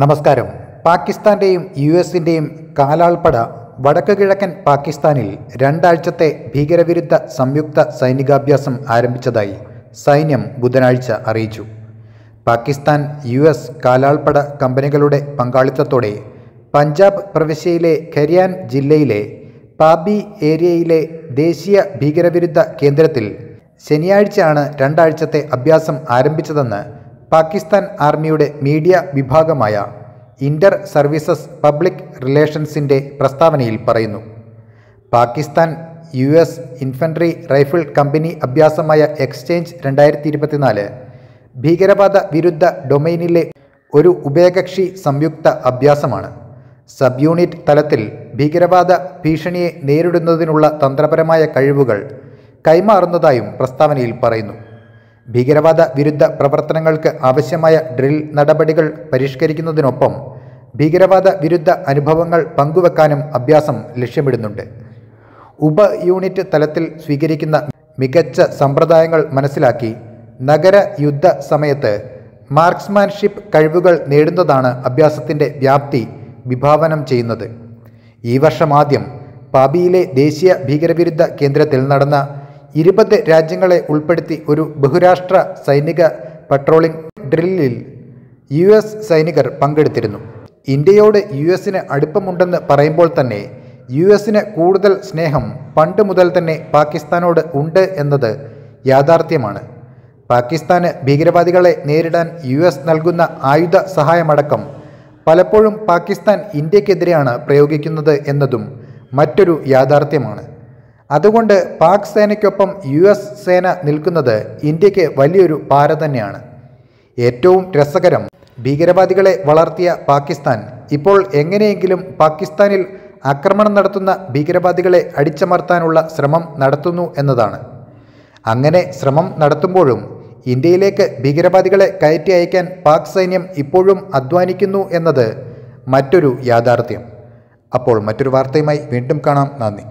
നമസ്കാരം. പാകിസ്ഥാന്റെയും യു എസിന്റെയും കാലാൾപ്പട വടക്ക് കിഴക്കൻ പാകിസ്ഥാനിൽ രണ്ടാഴ്ചത്തെ ഭീകരവിരുദ്ധ സംയുക്ത സൈനികാഭ്യാസം ആരംഭിച്ചതായി സൈന്യം ബുധനാഴ്ച അറിയിച്ചു. പാകിസ്ഥാൻ യു എസ് കാലാൾപ്പട കമ്പനികളുടെ പങ്കാളിത്തത്തോടെ പഞ്ചാബ് പ്രവിശ്യയിലെ ഖരിയാൻ ജില്ലയിലെ പാബി ഏരിയയിലെ ദേശീയ ഭീകരവിരുദ്ധ കേന്ദ്രത്തിൽ ശനിയാഴ്ചയാണ് രണ്ടാഴ്ചത്തെ അഭ്യാസം ആരംഭിച്ചതെന്ന് പാകിസ്ഥാൻ ആർമിയുടെ മീഡിയ വിഭാഗമായ ഇന്റർ സർവീസസ് പബ്ലിക് റിലേഷൻസിന്റെ പ്രസ്താവനയിൽ പറയുന്നു. Pakistan U S infantry rifle company അഭ്യാസമായ exchange രണ്ടായിരത്തി ഇരുപത്തിനാല് ഭീകരവാദ വിരുദ്ധ ഡൊമൈനിലെ ഒരു ഉഭയകക്ഷി സംയുക്ത അഭ്യാസമാണ്. സബ് യൂണിറ്റ് തലത്തിൽ ഭീകരവാദ ഭീഷണിയെ നേരിടുന്നതിനുള്ള തന്ത്രപരമായ കഴിവുകൾ കൈമാറുന്നതായും പ്രസ്താവനയിൽ പറയുന്നു. ഭീകരവാദ വിരുദ്ധ പ്രവർത്തനങ്ങൾക്ക് ആവശ്യമായ ഡ്രിൽ നടപടികൾ പരിഷ്കരിക്കുന്നതിനൊപ്പം ഭീകരവാദ വിരുദ്ധ അനുഭവങ്ങൾ പങ്കുവെക്കാനും അഭ്യാസം ലക്ഷ്യമിടുന്നുണ്ട്. ഉപ യൂണിറ്റ് തലത്തിൽ സ്വീകരിക്കുന്ന മികച്ച സമ്പ്രദായങ്ങൾ മനസ്സിലാക്കി നഗര യുദ്ധ സമയത്ത് മാർക്സ്മാൻഷിപ്പ് കഴിവുകൾ നേടുന്നതാണ് അഭ്യാസത്തിന്റെ വ്യാപ്തി വിഭാവനം ചെയ്യുന്നത്. ഈ വർഷം ആദ്യം പാബിയിലെ ദേശീയ ഭീകരവിരുദ്ധ കേന്ദ്രത്തിൽ നടന്ന ഇരുപത് രാജ്യങ്ങളെ ഉൾപ്പെടുത്തി ഒരു ബഹുരാഷ്ട്ര സൈനിക പട്രോളിംഗ് ഡ്രില്ലിൽ യു എസ് സൈനികർ പങ്കെടുത്തിരുന്നു. ഇന്ത്യയോട് യു എസിന് അടുപ്പമുണ്ടെന്ന് പറയുമ്പോൾ തന്നെ യു എസിന് കൂടുതൽ സ്നേഹം പണ്ട് മുതൽ തന്നെ പാകിസ്ഥാനോട് ഉണ്ട് എന്നത് യാഥാർത്ഥ്യമാണ്. പാകിസ്ഥാന് ഭീകരവാദികളെ നേരിടാൻ യു എസ് നൽകുന്ന ആയുധ സഹായമടക്കം പലപ്പോഴും പാകിസ്ഥാൻ ഇന്ത്യക്കെതിരെയാണ് പ്രയോഗിക്കുന്നത് എന്നതും മറ്റൊരു യാഥാർത്ഥ്യമാണ്. അതുകൊണ്ട് പാക് സേനയ്ക്കൊപ്പം യു എസ് സേന നിൽക്കുന്നത് ഇന്ത്യയ്ക്ക് വലിയൊരു പാര തന്നെയാണ്. ഏറ്റവും രസകരം ഭീകരവാദികളെ വളർത്തിയ പാകിസ്ഥാൻ ഇപ്പോൾ എങ്ങനെയെങ്കിലും പാകിസ്ഥാനിൽ ആക്രമണം നടത്തുന്ന ഭീകരവാദികളെ അടിച്ചമർത്താനുള്ള ശ്രമം നടത്തുന്നു എന്നതാണ്. അങ്ങനെ ശ്രമം നടത്തുമ്പോഴും ഇന്ത്യയിലേക്ക് ഭീകരവാദികളെ കയറ്റി അയക്കാൻ പാക് സൈന്യം ഇപ്പോഴും അധ്വാനിക്കുന്നു എന്നത് മറ്റൊരു യാഥാർത്ഥ്യം. അപ്പോൾ മറ്റൊരു വാർത്തയുമായി വീണ്ടും കാണാം. നന്ദി.